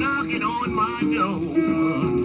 knocking on my door.